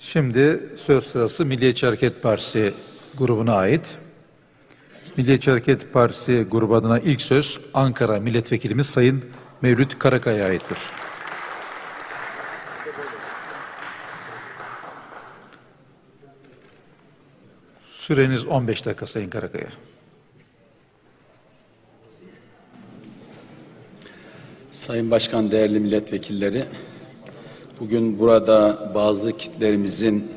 Şimdi söz sırası Milliyetçi Hareket Partisi grubuna ait. Milliyetçi Hareket Partisi grubu adına ilk söz Ankara Milletvekilimiz Sayın Mevlüt Karakaya aittir. Süreniz 15 dakika Sayın Karakaya. Sayın Başkan, değerli milletvekilleri, bugün burada bazı kitlerimizin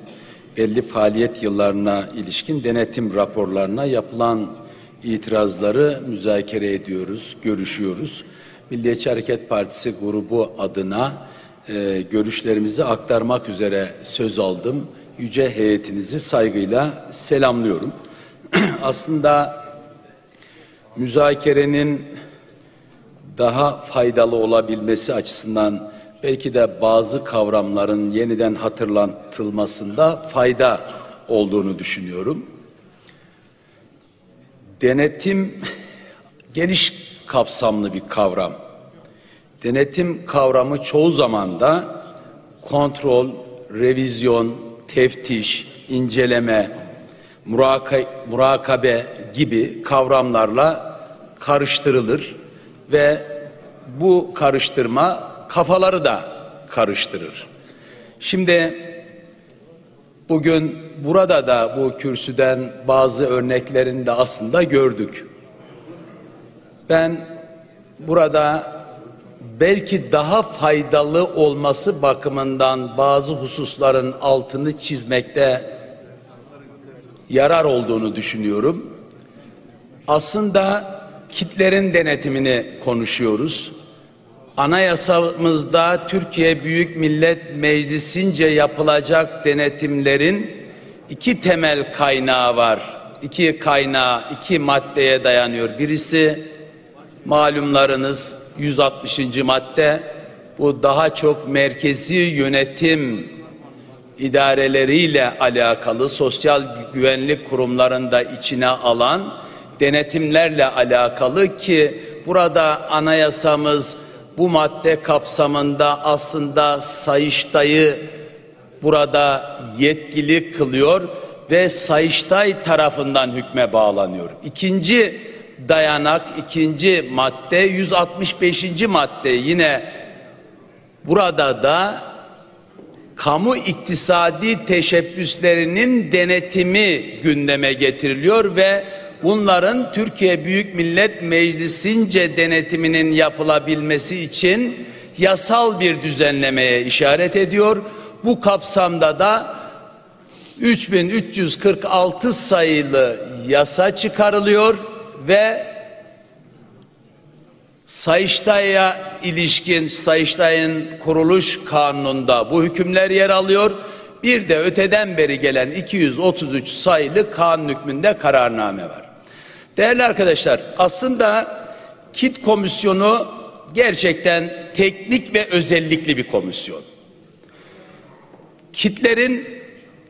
belli faaliyet yıllarına ilişkin denetim raporlarına yapılan itirazları müzakere ediyoruz, görüşüyoruz. Milliyetçi Hareket Partisi grubu adına e, görüşlerimizi aktarmak üzere söz aldım. Yüce heyetinizi saygıyla selamlıyorum. Aslında müzakerenin daha faydalı olabilmesi açısından belki de bazı kavramların yeniden hatırlatılmasında fayda olduğunu düşünüyorum. Denetim geniş kapsamlı bir kavram. Denetim kavramı çoğu zaman da kontrol, revizyon, teftiş, inceleme, muraka murakabe gibi kavramlarla karıştırılır ve bu karıştırma kafaları da karıştırır. Şimdi bugün burada da bu kürsüden bazı örneklerini de aslında gördük. Ben burada belki daha faydalı olması bakımından bazı hususların altını çizmekte yarar olduğunu düşünüyorum. Aslında kitlerin denetimini konuşuyoruz. Anayasamızda Türkiye Büyük Millet Meclisi'nce yapılacak denetimlerin iki temel kaynağı var. İki kaynağı, iki maddeye dayanıyor. Birisi malumlarınız 160. madde bu daha çok merkezi yönetim idareleriyle alakalı sosyal güvenlik kurumlarında içine alan denetimlerle alakalı ki burada anayasamız bu madde kapsamında aslında Sayıştay'ı burada yetkili kılıyor ve Sayıştay tarafından hükme bağlanıyor. İkinci dayanak, ikinci madde 165. madde yine burada da kamu iktisadi teşebbüslerinin denetimi gündeme getiriliyor ve bunların Türkiye Büyük Millet Meclisi'nce denetiminin yapılabilmesi için yasal bir düzenlemeye işaret ediyor. Bu kapsamda da 3346 sayılı yasa çıkarılıyor ve Sayıştay'a ilişkin Sayıştay'ın kuruluş kanununda bu hükümler yer alıyor. Bir de öteden beri gelen 233 sayılı kanun hükmünde kararname var. Değerli arkadaşlar aslında KİT komisyonu gerçekten teknik ve özellikli bir komisyon. Kitlerin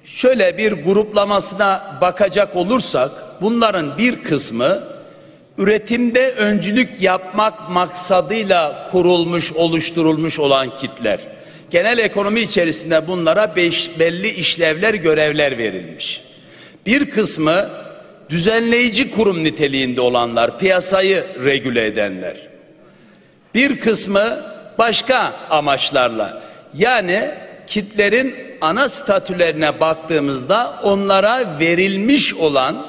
şöyle bir gruplamasına bakacak olursak bunların bir kısmı üretimde öncülük yapmak maksadıyla kurulmuş, oluşturulmuş olan kitler. Genel ekonomi içerisinde bunlara beş, belli işlevler, görevler verilmiş. Bir kısmı düzenleyici kurum niteliğinde olanlar, piyasayı regüle edenler. Bir kısmı başka amaçlarla yani kitlerin ana statülerine baktığımızda onlara verilmiş olan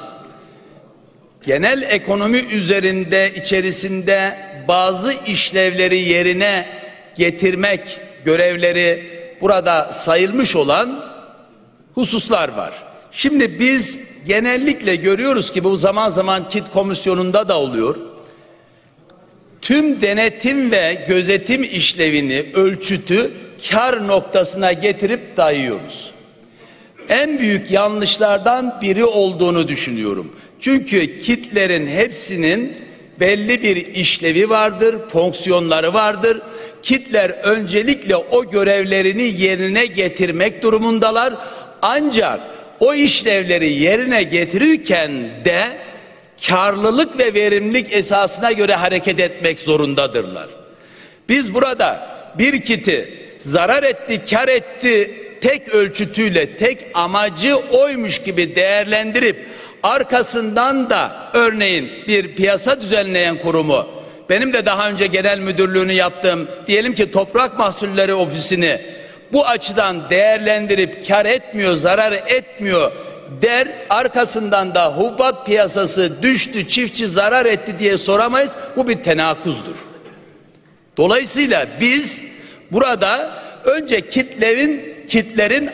genel ekonomi üzerinde içerisinde bazı işlevleri yerine getirmek görevleri burada sayılmış olan hususlar var. Şimdi biz genellikle görüyoruz ki bu zaman zaman kit komisyonunda da oluyor. Tüm denetim ve gözetim işlevini, ölçütü kar noktasına getirip dayıyoruz. En büyük yanlışlardan biri olduğunu düşünüyorum. Çünkü kitlerin hepsinin belli bir işlevi vardır, fonksiyonları vardır. Kitler öncelikle o görevlerini yerine getirmek durumundalar. Ancak o işlevleri yerine getirirken de karlılık ve verimlilik esasına göre hareket etmek zorundadırlar. Biz burada bir kiti zarar etti, kar etti tek ölçütüyle, tek amacı oymuş gibi değerlendirip arkasından da örneğin bir piyasa düzenleyen kurumu benim de daha önce genel müdürlüğünü yaptığım diyelim ki toprak mahsulleri ofisini bu açıdan değerlendirip kar etmiyor, zarar etmiyor der arkasından da hubat piyasası düştü, çiftçi zarar etti diye soramayız. Bu bir tenakuzdur. Dolayısıyla biz burada önce kitlerin kitlerin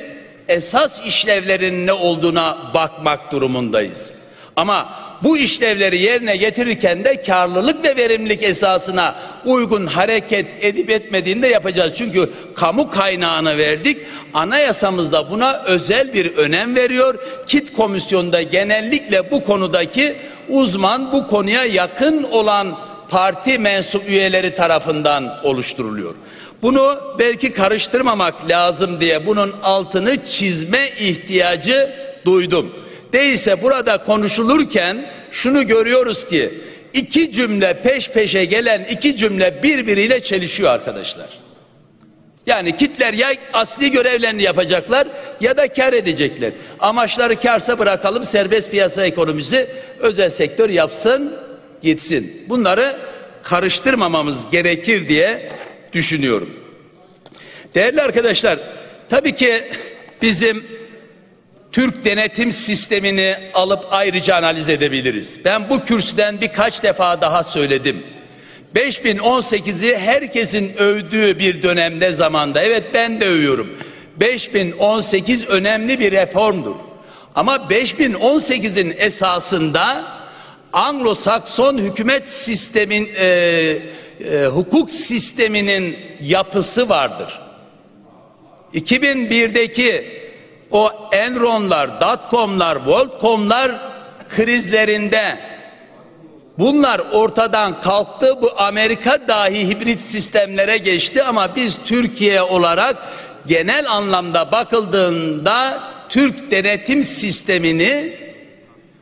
esas işlevlerinin ne olduğuna bakmak durumundayız. Ama bu işlevleri yerine getirirken de karlılık ve verimlilik esasına uygun hareket edip etmediğini de yapacağız. Çünkü kamu kaynağını verdik. Anayasamızda buna özel bir önem veriyor. Kit komisyonunda genellikle bu konudaki uzman bu konuya yakın olan parti mensup üyeleri tarafından oluşturuluyor. Bunu belki karıştırmamak lazım diye bunun altını çizme ihtiyacı duydum. Değilse burada konuşulurken şunu görüyoruz ki iki cümle peş peşe gelen iki cümle birbiriyle çelişiyor arkadaşlar. Yani kitler ya asli görevlerini yapacaklar ya da kar edecekler. Amaçları karsa bırakalım serbest piyasa ekonomisi özel sektör yapsın gitsin. Bunları karıştırmamamız gerekir diye düşünüyorum. Değerli arkadaşlar tabii ki bizim Türk denetim sistemini alıp ayrıca analiz edebiliriz. Ben bu kürsüden birkaç defa daha söyledim. 5018'i herkesin övdüğü bir dönemde zamanda evet ben de övüyorum. 5018 önemli bir reformdur. Ama 5018'in esasında Anglo-Sakson hükümet sistemin e, e, hukuk sisteminin yapısı vardır. 2001'deki o Enron'lar, Dotcom'lar, WorldCom'lar krizlerinde bunlar ortadan kalktı. Bu Amerika dahi hibrit sistemlere geçti ama biz Türkiye olarak genel anlamda bakıldığında Türk denetim sistemini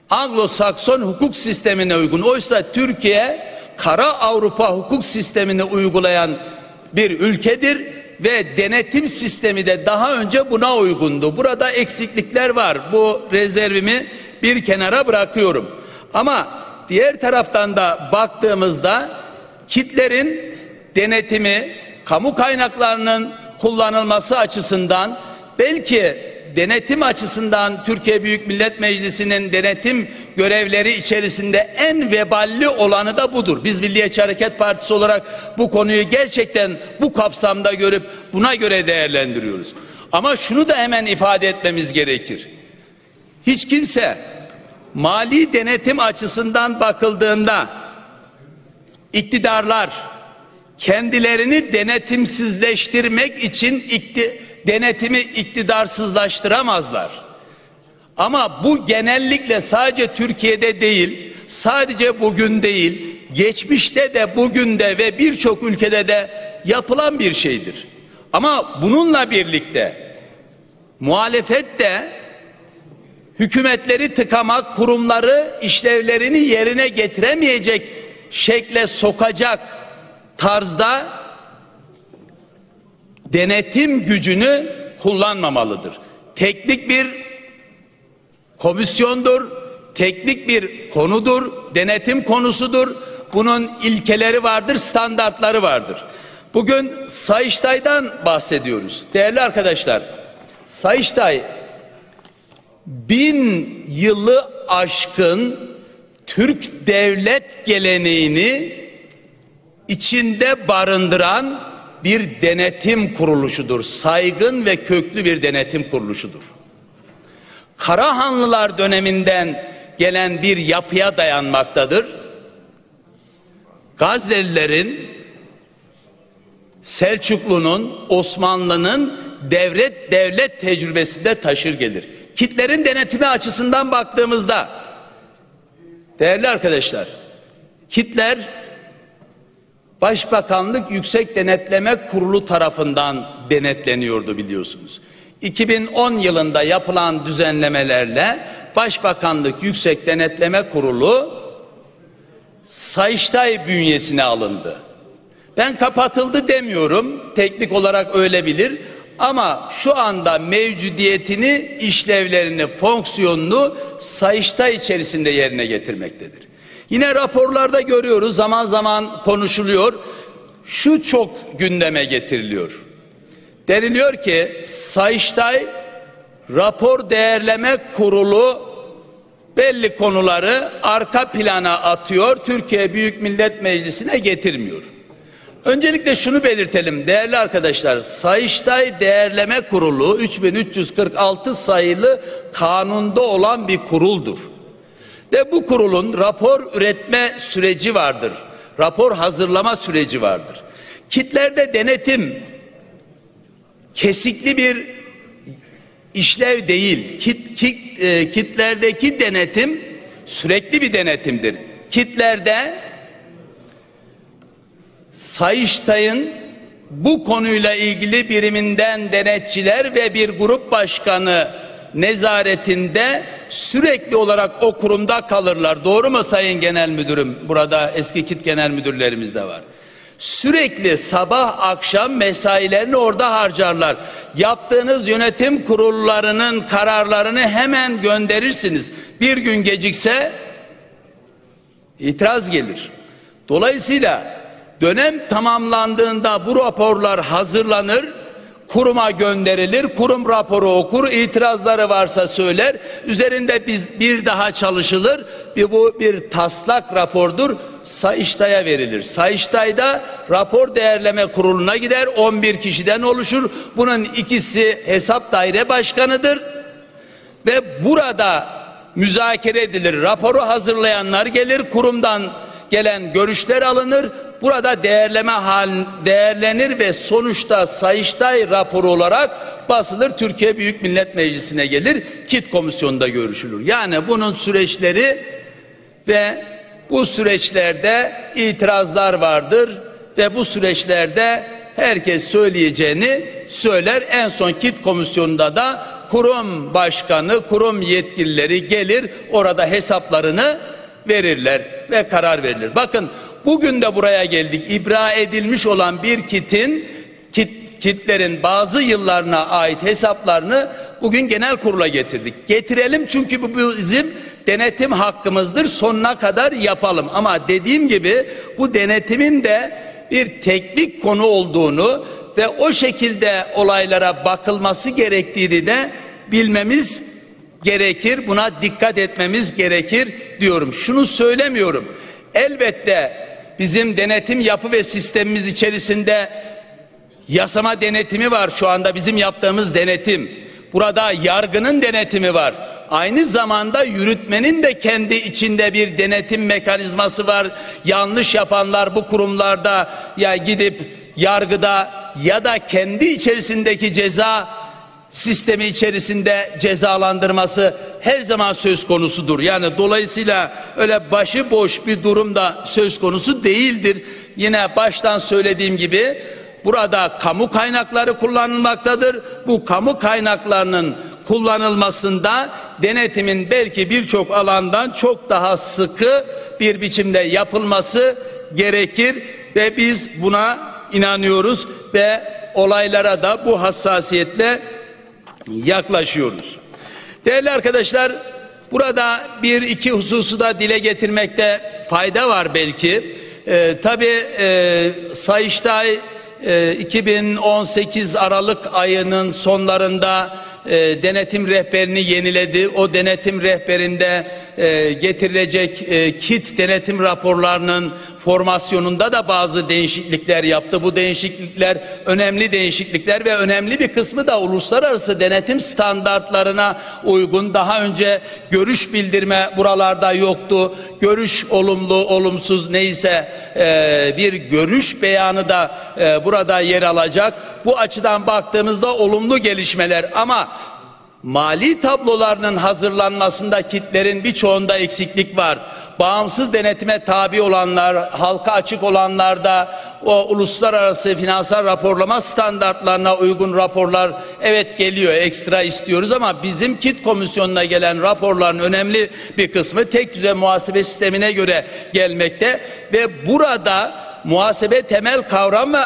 Anglo-Sakson hukuk sistemine uygun. Oysa Türkiye kara Avrupa hukuk sistemini uygulayan bir ülkedir ve denetim sistemi de daha önce buna uygundu. Burada eksiklikler var. Bu rezervimi bir kenara bırakıyorum. Ama diğer taraftan da baktığımızda kitlerin denetimi, kamu kaynaklarının kullanılması açısından belki denetim açısından Türkiye Büyük Millet Meclisi'nin denetim görevleri içerisinde en veballi olanı da budur. Biz Milliyetçi Hareket Partisi olarak bu konuyu gerçekten bu kapsamda görüp buna göre değerlendiriyoruz. Ama şunu da hemen ifade etmemiz gerekir. Hiç kimse mali denetim açısından bakıldığında iktidarlar kendilerini denetimsizleştirmek için ikti, denetimi iktidarsızlaştıramazlar. Ama bu genellikle sadece Türkiye'de değil, sadece bugün değil, geçmişte de bugün de ve birçok ülkede de yapılan bir şeydir. Ama bununla birlikte muhalefet de hükümetleri tıkamak, kurumları işlevlerini yerine getiremeyecek şekle sokacak tarzda denetim gücünü kullanmamalıdır. Teknik bir komisyondur, teknik bir konudur, denetim konusudur. Bunun ilkeleri vardır, standartları vardır. Bugün Sayıştay'dan bahsediyoruz. Değerli arkadaşlar, Sayıştay bin yılı aşkın Türk devlet geleneğini içinde barındıran bir denetim kuruluşudur. Saygın ve köklü bir denetim kuruluşudur. Karahanlılar döneminden gelen bir yapıya dayanmaktadır. Gazze'lilerin, Selçuklu'nun, Osmanlı'nın devlet devlet tecrübesinde taşır gelir. Kitlerin denetimi açısından baktığımızda değerli arkadaşlar, kitler Başbakanlık Yüksek Denetleme Kurulu tarafından denetleniyordu biliyorsunuz. 2010 yılında yapılan düzenlemelerle Başbakanlık Yüksek Denetleme Kurulu Sayıştay bünyesine alındı. Ben kapatıldı demiyorum. Teknik olarak öyle bilir. Ama şu anda mevcudiyetini, işlevlerini, fonksiyonunu Sayıştay içerisinde yerine getirmektedir. Yine raporlarda görüyoruz zaman zaman konuşuluyor. Şu çok gündeme getiriliyor. Deniliyor ki Sayıştay rapor değerleme kurulu belli konuları arka plana atıyor, Türkiye Büyük Millet Meclisi'ne getirmiyor. Öncelikle şunu belirtelim değerli arkadaşlar. Sayıştay Değerleme Kurulu 3346 sayılı kanunda olan bir kuruldur. Ve bu kurulun rapor üretme süreci vardır. Rapor hazırlama süreci vardır. Kitlerde denetim kesikli bir işlev değil. Kit, kit, e, kitlerdeki denetim sürekli bir denetimdir. Kitlerde Sayıştay'ın bu konuyla ilgili biriminden denetçiler ve bir grup başkanı nezaretinde sürekli olarak o kurumda kalırlar. Doğru mu Sayın Genel Müdürüm? Burada eski kit genel müdürlerimiz de var. Sürekli sabah akşam mesailerini orada harcarlar. Yaptığınız yönetim kurullarının kararlarını hemen gönderirsiniz. Bir gün gecikse itiraz gelir. Dolayısıyla dönem tamamlandığında bu raporlar hazırlanır kuruma gönderilir. Kurum raporu okur, itirazları varsa söyler. Üzerinde biz bir daha çalışılır. Bir bu bir taslak rapordur. Sayıştay'a verilir. Sayıştay'da rapor değerleme kuruluna gider. 11 kişiden oluşur. Bunun ikisi hesap daire başkanıdır. Ve burada müzakere edilir. Raporu hazırlayanlar gelir kurumdan gelen görüşler alınır. Burada değerleme hal değerlenir ve sonuçta Sayıştay raporu olarak basılır Türkiye Büyük Millet Meclisi'ne gelir. Kit komisyonunda görüşülür. Yani bunun süreçleri ve bu süreçlerde itirazlar vardır ve bu süreçlerde herkes söyleyeceğini söyler. En son kit komisyonunda da kurum başkanı, kurum yetkilileri gelir orada hesaplarını verirler ve karar verilir. Bakın bugün de buraya geldik. İbra edilmiş olan bir kitin kit, kitlerin bazı yıllarına ait hesaplarını bugün genel kurula getirdik. Getirelim çünkü bu bizim denetim hakkımızdır. Sonuna kadar yapalım. Ama dediğim gibi bu denetimin de bir teknik konu olduğunu ve o şekilde olaylara bakılması gerektiğini de bilmemiz gerekir. Buna dikkat etmemiz gerekir diyorum. Şunu söylemiyorum. Elbette bizim denetim yapı ve sistemimiz içerisinde yasama denetimi var şu anda bizim yaptığımız denetim. Burada yargının denetimi var. Aynı zamanda yürütmenin de kendi içinde bir denetim mekanizması var. Yanlış yapanlar bu kurumlarda ya gidip yargıda ya da kendi içerisindeki ceza sistemi içerisinde cezalandırması her zaman söz konusudur. Yani dolayısıyla öyle başıboş bir durumda söz konusu değildir. Yine baştan söylediğim gibi burada kamu kaynakları kullanılmaktadır. Bu kamu kaynaklarının kullanılmasında denetimin belki birçok alandan çok daha sıkı bir biçimde yapılması gerekir ve biz buna inanıyoruz ve olaylara da bu hassasiyetle yaklaşıyoruz. Değerli arkadaşlar burada bir iki hususu da dile getirmekte fayda var belki. Ee, tabii e, Sayıştay e, 2018 Aralık ayının sonlarında e, denetim rehberini yeniledi. O denetim rehberinde e, getirilecek e, kit denetim raporlarının formasyonunda da bazı değişiklikler yaptı. Bu değişiklikler önemli değişiklikler ve önemli bir kısmı da uluslararası denetim standartlarına uygun. Daha önce görüş bildirme buralarda yoktu. Görüş olumlu, olumsuz neyse e, bir görüş beyanı da burada yer alacak. Bu açıdan baktığımızda olumlu gelişmeler ama mali tablolarının hazırlanmasında kitlerin birçoğunda eksiklik var. Bağımsız denetime tabi olanlar, halka açık olanlar da o uluslararası finansal raporlama standartlarına uygun raporlar evet geliyor ekstra istiyoruz ama bizim kit komisyonuna gelen raporların önemli bir kısmı tek düze muhasebe sistemine göre gelmekte ve burada muhasebe temel kavram e,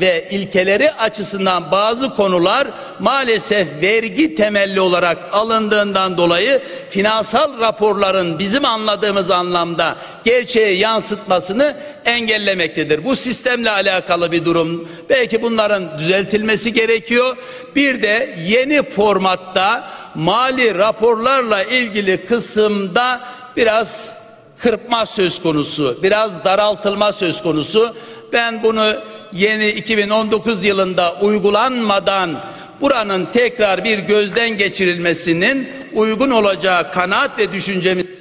ve ilkeleri açısından bazı konular maalesef vergi temelli olarak alındığından dolayı finansal raporların bizim anladığımız anlamda gerçeği yansıtmasını engellemektedir. Bu sistemle alakalı bir durum. Belki bunların düzeltilmesi gerekiyor. Bir de yeni formatta mali raporlarla ilgili kısımda biraz kırpma söz konusu, biraz daraltılma söz konusu. Ben bunu yeni 2019 yılında uygulanmadan buranın tekrar bir gözden geçirilmesinin uygun olacağı kanaat ve düşüncemiz